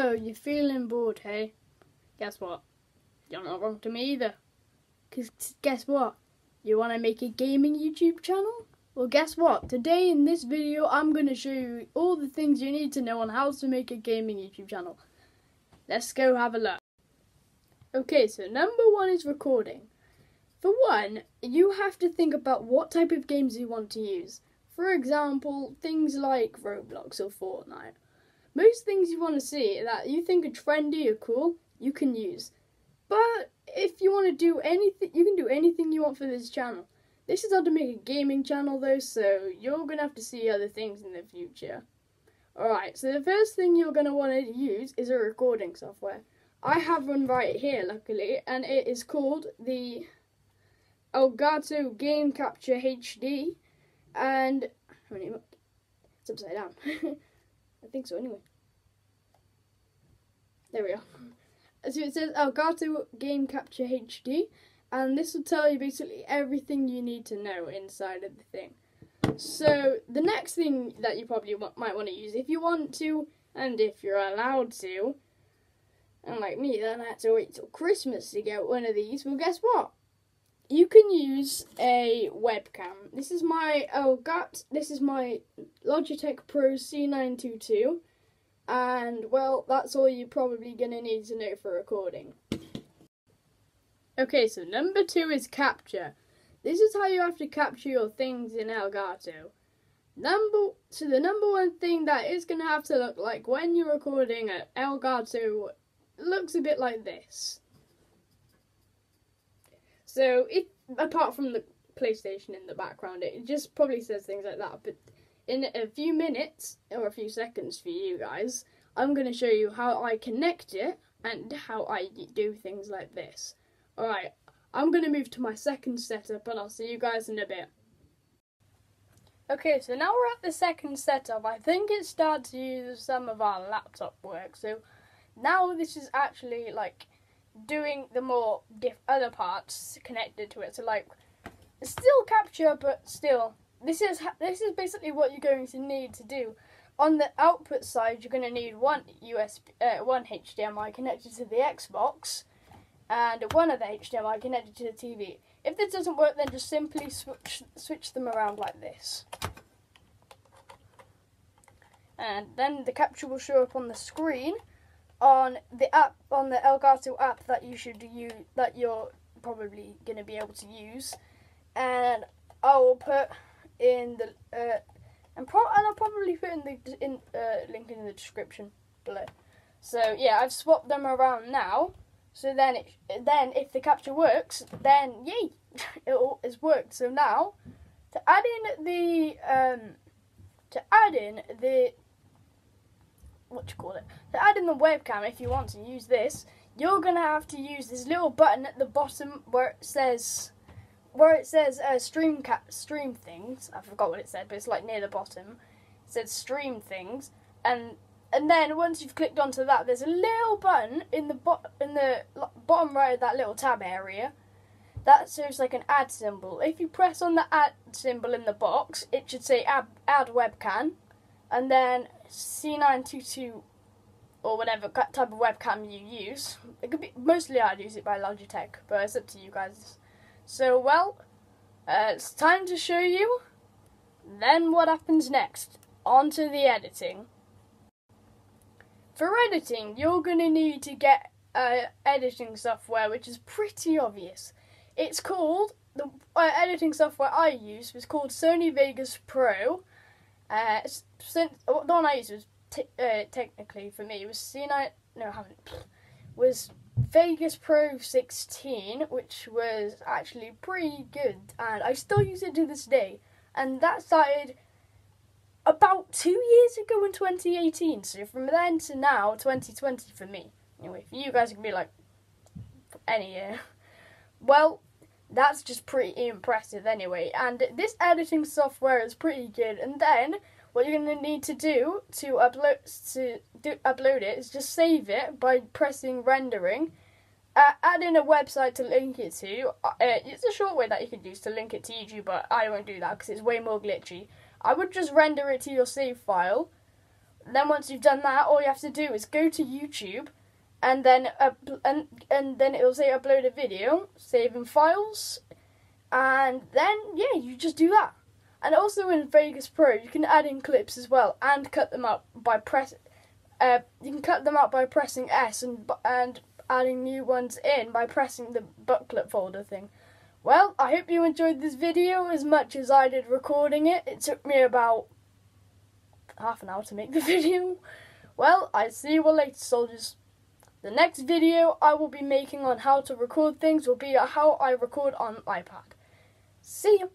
Oh, you're feeling bored, hey? Guess what? You're not wrong to me either. Because guess what? You want to make a gaming YouTube channel? Well, guess what? Today in this video, I'm going to show you all the things you need to know on how to make a gaming YouTube channel. Let's go have a look. Okay, so number one is recording. For one, you have to think about what type of games you want to use. For example, things like Roblox or Fortnite. Most things you want to see that you think are trendy or cool, you can use. But if you want to do anything, you can do anything you want for this channel. This is how to make a gaming channel though, so you're going to have to see other things in the future. Alright, so the first thing you're going to want to use is a recording software. I have one right here, luckily, and it is called the Elgato Game Capture HD, and it's upside down. I think so anyway. There we are. So it says Elgato Game Capture HD, and this will tell you basically everything you need to know inside of the thing. So the next thing that you probably might want to use, if you want to, and if you're allowed to, and like me, then I had to wait till Christmas to get one of these. Well, guess what? You can use a webcam. This is my oh, Elgato. This is my Logitech Pro C922 and well, that's all you're probably going to need to know for recording. Okay, so number two is capture. This is how you have to capture your things in Elgato. Number so the number one thing that is going to have to look like when you're recording at Elgato looks a bit like this. So it apart from the PlayStation in the background, it just probably says things like that, but in a few minutes or a few seconds for you guys, I'm going to show you how I connect it and how I do things like this. Alright, I'm going to move to my second setup and I'll see you guys in a bit. Okay, so now we're at the second setup. I think it starts to use some of our laptop work. So now this is actually like doing the more diff- other parts connected to it. So like still capture, but still this is this is basically what you're going to need to do. On the output side, you're going to need one USB, uh, one HDMI connected to the Xbox, and one other HDMI connected to the TV. If this doesn't work, then just simply switch switch them around like this, and then the capture will show up on the screen on the app on the Elgato app that you should use that you're probably going to be able to use, and I will put in the uh, and, pro- and I'll probably put in the in uh, link in the description below. So yeah, I've swapped them around now. So then, it, then if the capture works, then yay, it all is worked. So now, to add in the um, to add in the what you call it, to add in the webcam, if you want to use this, you're gonna have to use this little button at the bottom where it says where it says uh, stream cap stream things. I forgot what it said, but it's like near the bottom. It says stream things, and and then once you've clicked onto that, there's a little button in the bo- in the bottom right of that little tab area. That serves like an add symbol. If you press on the add symbol in the box, it should say add, add webcam, and then C922 or whatever type of webcam you use. It could be mostly I'd use it by Logitech, but it's up to you guys. So, well, uh, it's time to show you. Then what happens next? On to the editing. For editing, you're going to need to get uh, editing software, which is pretty obvious. It's called, the uh, editing software I use was called Sony Vegas Pro. Uh, since, the one I used was uh, technically for me was C9, no I haven't, was Vegas Pro 16, which was actually pretty good, and I still use it to this day. And that started about two years ago in 2018. So from then to now, 2020 for me. Anyway, for you guys, it can be like any year. Well, that's just pretty impressive anyway. And this editing software is pretty good. And then what you're going to need to do to upload to do, upload it is just save it by pressing rendering. Uh, add in a website to link it to. Uh, it's a short way that you can use to link it to YouTube, but I won't do that because it's way more glitchy. I would just render it to your save file. then once you've done that, all you have to do is go to YouTube, and then up, and and then it'll say upload a video, save in files, and then yeah, you just do that. And also in Vegas Pro, you can add in clips as well and cut them out by press. Uh, you can cut them out by pressing S and and adding new ones in by pressing the booklet folder thing. Well, I hope you enjoyed this video as much as I did recording it. It took me about half an hour to make the video. Well, I see you all later, soldiers. The next video I will be making on how to record things will be how I record on iPad. See you.